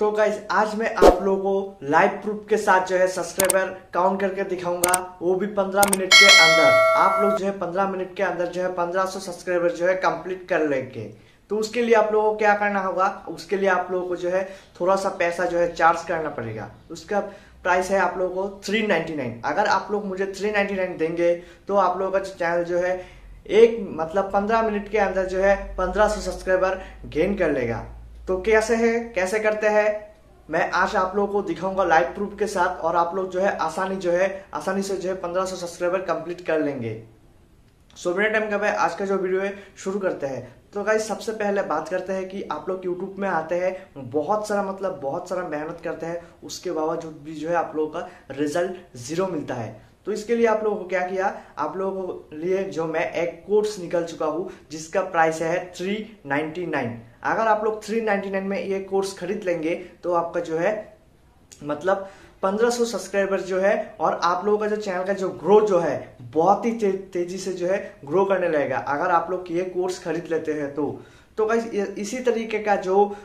तो गाइज़ आज मैं आप लोगों को लाइव प्रूफ के साथ जो है सब्सक्राइबर काउंट करके दिखाऊँगा, वो भी 15 मिनट के अंदर। आप लोग जो है 15 मिनट के अंदर जो है 1500 सब्सक्राइबर जो है कंप्लीट कर लेंगे। तो उसके लिए आप लोगों को क्या करना होगा? उसके लिए आप लोगों को जो है थोड़ा सा पैसा जो है चार्ज करना पड़ेगा। उसका प्राइस है आप लोगों को थ्री अगर आप लोग मुझे थ्री देंगे तो आप लोगों का चैनल जो है एक मतलब पंद्रह मिनट के अंदर जो है पंद्रह सौ सब्सक्राइबर गेन कर लेगा। तो कैसे है? कैसे करते हैं? मैं आज आप लोगों को दिखाऊँगा लाइव प्रूफ के साथ और आप लोग जो है आसानी जो है, आसानी से जो है 1500 सब्सक्राइबर कंप्लीट कर लेंगे। सो मेरे टाइम का आज का जो वीडियो है, शुरू करते हैं। तो गाइज़ सबसे पहले बात करते हैं कि आप लोग यूट्यूब में आते हैं, बहुत सारा मतलब बहुत सारा मेहनत करते हैं, उसके बावजूद भी जो है आप लोगों का रिज़ल्ट ज़ीरो मिलता है। तो इसके लिए आप लोगों को क्या किया आप लोगों को लिए जो मैं एक कोर्स निकल चुका हूँ जिसका प्राइस है थ्री नाइनटी नाइन अगर आप लोग थ्री नाइनटी नाइन में ये कोर्स खरीद लेंगे तो आपका जो है मतलब 1500 सब्सक्राइबर जो है और आप लोगों का जो चैनल का जो ग्रोथ जो है बहुत ही ते, तेज़ी से जो है ग्रो करने लगेगा। अगर आप लोग ये कोर्स खरीद लेते हैं तो। तो इसी तरीके का जो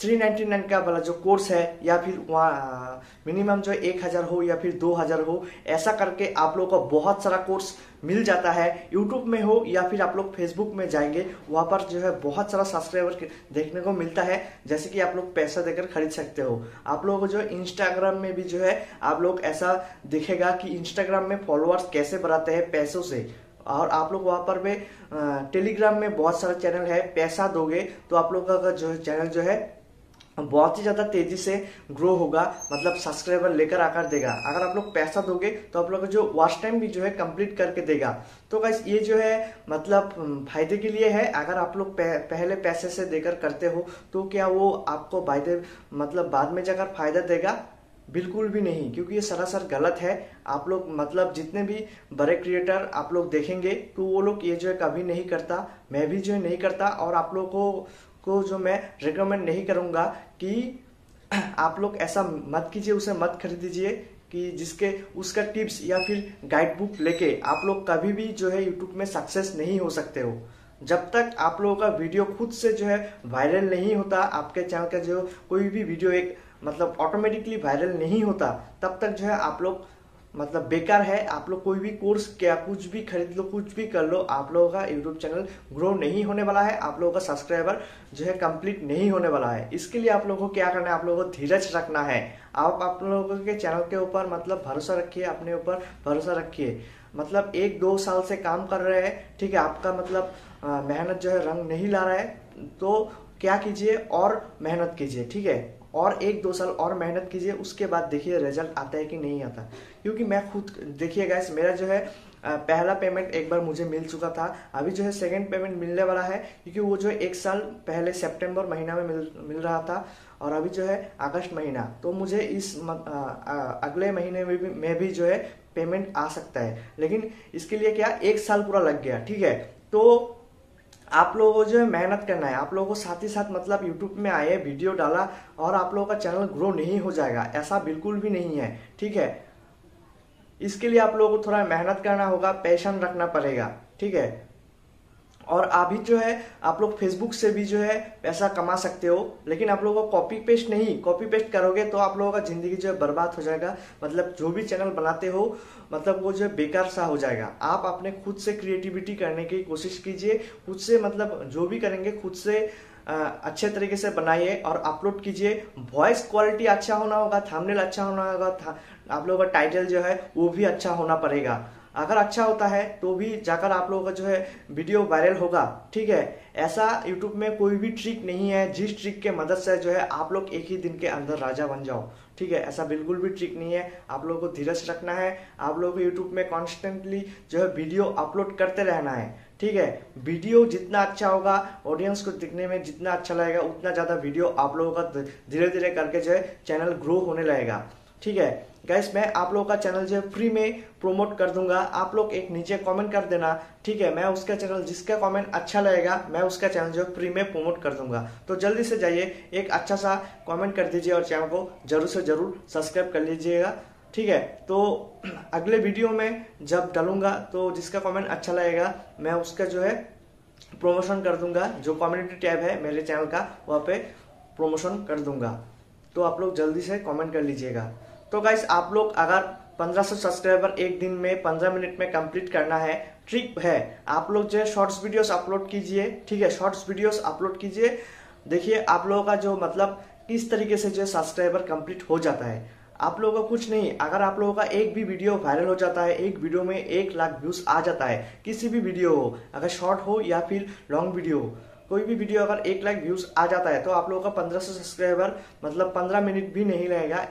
थ्री नाइन्टी नाइन का वाला जो कोर्स है, या फिर वहाँ मिनिमम जो एक हज़ार हो, या फिर दो हज़ार हो, ऐसा करके आप लोगों को बहुत सारा कोर्स मिल जाता है। यूट्यूब में हो, या फिर आप लोग फेसबुक में जाएँगे, वहाँ पर जो है बहुत सारा सब्सक्राइबर देखने को मिलता है, जैसे कि आप लोग पैसा देकर खरीद सकते हो। आप लोगों को जो इंस्टाग्राम में भी जो है, आप लोग ऐसा दिखेगा कि इंस्टाग्राम में फॉलोअर्स कैसे बढ़ाते हैं पैसों से। और आप लोग वहाँ पर में टेलीग्राम में बहुत सारा चैनल है, पैसा दोगे तो आप लोग का जो चैनल जो है, बहुत ही ज़्यादा तेज़ी से ग्रो होगा मतलब सब्सक्राइबर लेकर आकर देगा। अगर आप लोग पैसा दोगे तो आप लोग का जो वॉच टाइम भी जो है कंप्लीट करके देगा। तो गाइस ये जो है मतलब फ़ायदे के लिए है। अगर आप लोग पहले पैसे से देकर करते हो तो क्या वो आपको फ़ायदे मतलब बाद में जाकर फ़ायदा देगा? बिल्कुल भी नहीं, क्योंकि ये सरासर गलत है। आप लोग मतलब जितने भी बड़े क्रिएटर आप लोग देखेंगे तो वो लोग ये जो है कभी नहीं करता, मैं भी जो है नहीं करता, और आप लोग को को जो मैं रिकमेंड नहीं करूँगा कि आप लोग ऐसा मत कीजिए, उसे मत खरीदीजिए, कि जिसके, उसका टिप्स या फिर गाइड बुक लेके आप लोग कभी भी जो है यूट्यूब में सक्सेस नहीं हो सकते हो। जब तक आप लोगों का वीडियो खुद से जो है वायरल नहीं होता, आपके चैनल का जो कोई भी वीडियो एक मतलब ऑटोमेटिकली वायरल नहीं होता, तब तक जो है आप लोग मतलब बेकार है। आप लोग कोई भी कोर्स क्या कुछ भी खरीद लो, कुछ भी कर लो, आप लोगों का यूट्यूब चैनल ग्रो नहीं होने वाला है। आप लोगों का सब्सक्राइबर जो है कंप्लीट नहीं होने वाला है। इसके लिए आप लोगों को क्या करना है? आप लोगों को धीरज रखना है। आप आप लोगों के चैनल के ऊपर मतलब भरोसा रखिए, अपने ऊपर भरोसा रखिए। मतलब एक दो साल से काम कर रहे हैं, ठीक है, आपका मतलब मेहनत जो है रंग नहीं ला रहा है तो क्या कीजिए और मेहनत कीजिए, ठीक है? और एक दो साल और मेहनत कीजिए उसके बाद देखिए रिज़ल्ट आता है कि नहीं आता। क्योंकि मैं खुद देखिए गैस मेरा जो है पहला पेमेंट एक बार मुझे मिल चुका था। अभी जो है सेकंड पेमेंट मिलने वाला है क्योंकि वो जो है एक साल पहले सितंबर महीना में मिल मिल रहा था और अभी जो है अगस्त महीना। तो मुझे इस आ, आ, अगले महीने में भी में भी जो है पेमेंट आ सकता है। लेकिन इसके लिए क्या एक साल पूरा लग गया ठीक है? तो आप लोगों को जो है मेहनत करना है। आप लोगों को साथ ही साथ मतलब यूट्यूब में आए वीडियो डाला और आप लोगों का चैनल ग्रो नहीं हो जाएगा। ऐसा बिल्कुल भी नहीं है, ठीक है? इसके लिए आप लोगों को थोड़ा मेहनत करना होगा पैशन रखना पड़ेगा, ठीक है? और अभी जो है, आप लोग फेसबुक से भी जो है पैसा कमा सकते हो, लेकिन आप लोगों को कॉपी पेस्ट नहीं कॉपी पेस्ट करोगे तो आप लोगों का ज़िंदगी जो है बर्बाद हो जाएगा। मतलब जो भी चैनल बनाते हो मतलब वो जो है बेकार सा हो जाएगा। आप अपने खुद से क्रिएटिविटी करने की कोशिश कीजिए, खुद से मतलब जो भी करेंगे, खुद से अच्छे तरीके से बनाइए और अपलोड कीजिए। वॉइस क्वालिटी अच्छा होना होगा थंबनेल अच्छा होना होगा आप लोगों का टाइटल जो है वो भी अच्छा होना पड़ेगा। अगर अच्छा होता है तो भी जाकर आप लोगों का जो है वीडियो वायरल होगा, ठीक है? ऐसा यूट्यूब में कोई भी ट्रिक नहीं है, जिस ट्रिक के मदद से जो है आप लोग एक ही दिन के अंदर राजा बन जाओ, ठीक है? ऐसा बिल्कुल भी ट्रिक नहीं है। आप लोगों को धीरज रखना है। आप लोगों को यूट्यूब में कॉन्स्टेंटली जो है वीडियो अपलोड करते रहना है, ठीक है? वीडियो जितना अच्छा होगा ऑडियंस को दिखने में जितना अच्छा लगेगा, उतना ज़्यादा वीडियो आप लोगों का धीरे धीरे करके जो है चैनल ग्रो होने लगेगा। ठीक है? गैस मैं आप लोगों का चैनल जो है फ्री में प्रोमोट कर दूँगा। आप लोग एक नीचे कमेंट कर देना, ठीक है? मैं उसका चैनल जिसका कमेंट अच्छा लगेगा, मैं उसका चैनल जो है फ्री में प्रोमोट कर दूँगा। तो जल्दी से जाइए, एक अच्छा सा कमेंट कर दीजिए और चैनल को ज़रूर से ज़रूर सब्सक्राइब कर लीजिएगा, ठीक है? तो अगले वीडियो में जब डालूँगा तो जिसका कमेंट अच्छा लगेगा, मैं उसका जो है प्रमोशन कर दूँगा। जो कम्युनिटी टैब है मेरे चैनल का, वहाँ पे प्रमोशन कर दूँगा। तो आप लोग जल्दी से कमेंट कर लीजिएगा। तो गाइस आप लोग अगर 1500 सब्सक्राइबर एक दिन में 15 मिनट में कंप्लीट करना है ट्रिक है। आप लोग जो है शॉर्ट्स वीडियोस अपलोड कीजिए, ठीक है? शॉर्ट्स वीडियोस अपलोड कीजिए। देखिए, आप लोगों का जो मतलब किस तरीके से जो है सब्सक्राइबर कंप्लीट हो जाता है। आप लोगों का कुछ नहीं, अगर आप लोगों का एक भी वीडियो वायरल हो जाता है, एक वीडियो में एक लाख व्यूज़ आ जाता है, किसी भी वीडियो हो, अगर शॉर्ट हो या फिर लॉन्ग वीडियो हो, कोई भी वीडियो अगर एक लाख व्यूज़ आ जाता है तो आप लोगों का पंद्रह सौ सब्सक्राइबर मतलब पंद्रह मिनट भी नहीं लगेगा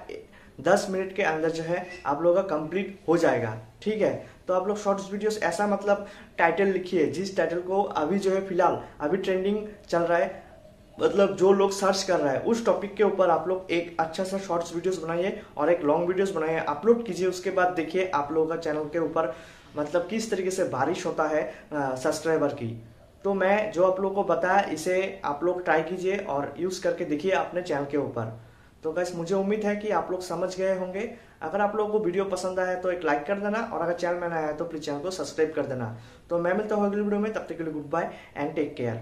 दस मिनट के अंदर जो है आप लोगों का कंप्लीट हो जाएगा। ठीक है? तो आप लोग शॉर्ट्स वीडियोस ऐसा मतलब टाइटल लिखिए, जिस टाइटल को अभी जो है फ़िलहाल, अभी ट्रेंडिंग चल रहा है मतलब जो लोग सर्च कर रहा है, उस टॉपिक के ऊपर आप लोग एक अच्छा सा शॉर्ट्स वीडियोस बनाइए और एक लॉन्ग वीडियोस बनाइए। अपलोड कीजिए, उसके बाद देखिए आप लोगों का चैनल के ऊपर मतलब किस तरीके से बारिश होता है सब्सक्राइबर की। तो मैं जो आप लोगों को बताया, इसे आप लोग ट्राई कीजिए और यूज़ करके देखिए अपने चैनल के ऊपर। तो गैस मुझे उम्मीद है कि आप लोग समझ गए होंगे। अगर आप लोगों को वीडियो पसंद आया तो एक लाइक कर देना और अगर चैनल में नया है तो प्लीज़ चैनल को सब्सक्राइब कर देना। तो मैं मिलता हूँ अगली वीडियो में, तब तक के लिए good bye and take care